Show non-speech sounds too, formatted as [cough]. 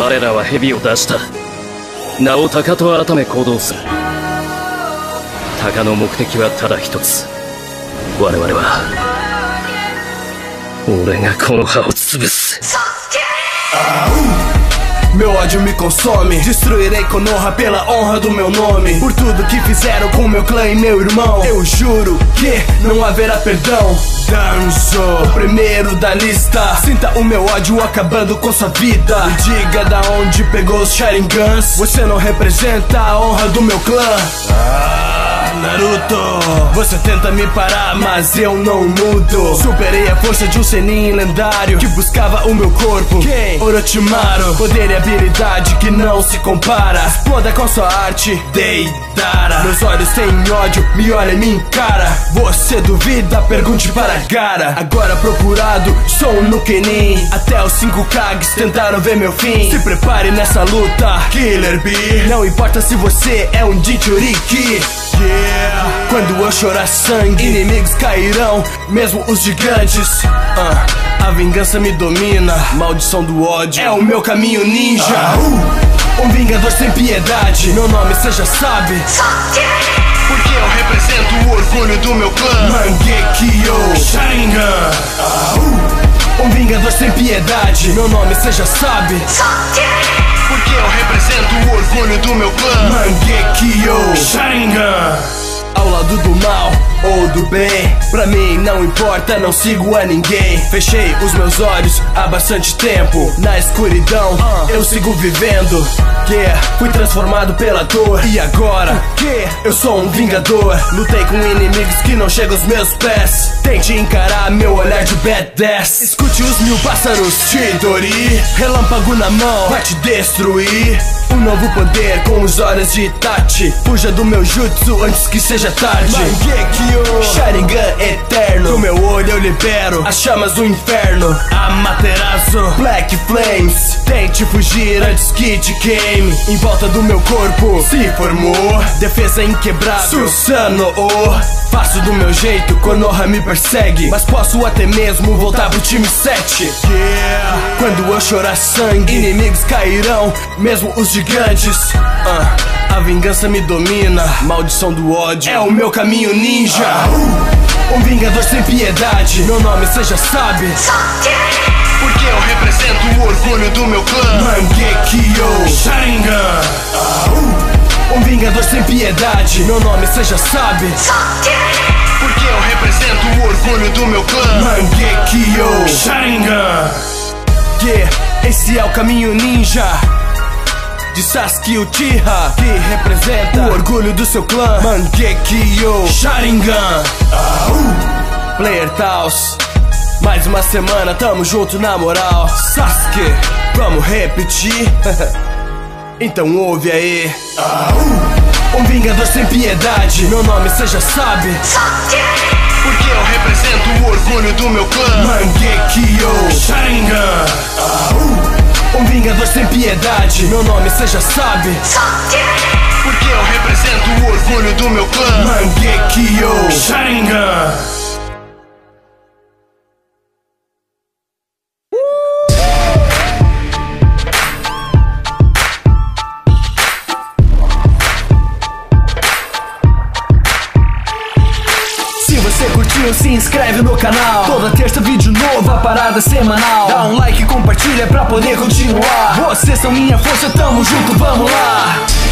我らは蛇を出した。名を鷹と改め行動する。鷹の目的はただ一つ。我々は俺がこの葉を潰す。Meu ódio me consome. Destruirei Konoha pela honra do meu nome. Por tudo que fizeram com meu clã e meu irmão. Eu juro que não haverá perdão. Danzo, o primeiro da lista. Sinta o meu ódio acabando com sua vida. Me diga da onde pegou os Sharingans Você não representa a honra do meu clã. Ah, Naruto, você tenta me parar, mas eu não mudo. Superei a força de um Senin lendário que buscava o meu corpo. Quem? Orochimaru, poder e habilidade que não se compara. Exploda com sua arte, Deidara. Meus olhos têm ódio, me olha e me encara. Você duvida? Pergunte para Gara. Agora procurado, sou no Kenin. Até os cinco Kags tentaram ver meu fim. Se prepare nessa luta, Killer Bee. Não importa se você é um Jinchuriki. Yeah. Quando eu chorar sangue, inimigos cairão, mesmo os gigantes. Ah, a vingança me domina, maldição do ódio é o meu caminho ninja. Uh, um vingador sem piedade, meu nome você já sabe. Porque eu represento o orgulho do meu clã. Mangekyo Sharingan. Ah, uh, um vingador sem piedade, meu nome você já sabe. Porque eu represento o orgulho do meu clã Mangekyo Sharingan lado do mal ou do bem. Pra mim não importa, não sigo a ninguém. Fechei os meus olhos há bastante tempo Na escuridão. Eu sigo vivendo Yeah, fui transformado pela dor. E agora, que eu sou um vingador. Lutei com inimigos que não chegam aos meus pés. Tente encarar meu olhar de badass Escute os mil pássaros Chidori Relâmpago na mão, vai te destruir um novo poder com os olhos de Itachi. Fuja do meu jutsu antes que seja tarde. Mangekyo Sharingan eterno libero as chamas do inferno. Amaterasu Black Flames. Tente fugir antes que te queime. Em volta do meu corpo se formou Defesa inquebrável. Susano oh Faço do meu jeito, Konoha me persegue. Mas posso até mesmo voltar pro time 7 Yeah. Quando eu chorar sangue Inimigos cairão, mesmo os gigantes. Ah, A vingança me domina. Maldição do ódio. É o meu caminho ninja. Um vingador sem piedade. Meu nome já sabe. Porque eu represento o orgulho do meu clã. Mangekyo Sharingan. Um vingador sem piedade. Meu nome já sabe. Porque eu represento o orgulho do meu clã. Mangekyo Sharingan. Yeah, esse é o caminho ninja de Sasuke Uchiha Que representa o orgulho do seu clã Mangekyo Sharingan. Player Taos mais uma semana, tamo junto na moral. Sasuke, vamos repetir? [laughs] então ouve aí. Um vingador sem piedade Meu nome já sabe. Porque eu represento o orgulho do meu clã Mangekyo Sharingan. Um vingador sem piedade. Meu nome já sabe. Porque eu represento o orgulho do meu clã. Mangekyo Sharingan curtiu, se inscreve no canal. Toda terça vídeo novo, a parada semanal. Dá um like e compartilha pra poder continuar. Vocês são minha força, tamo junto, vamos lá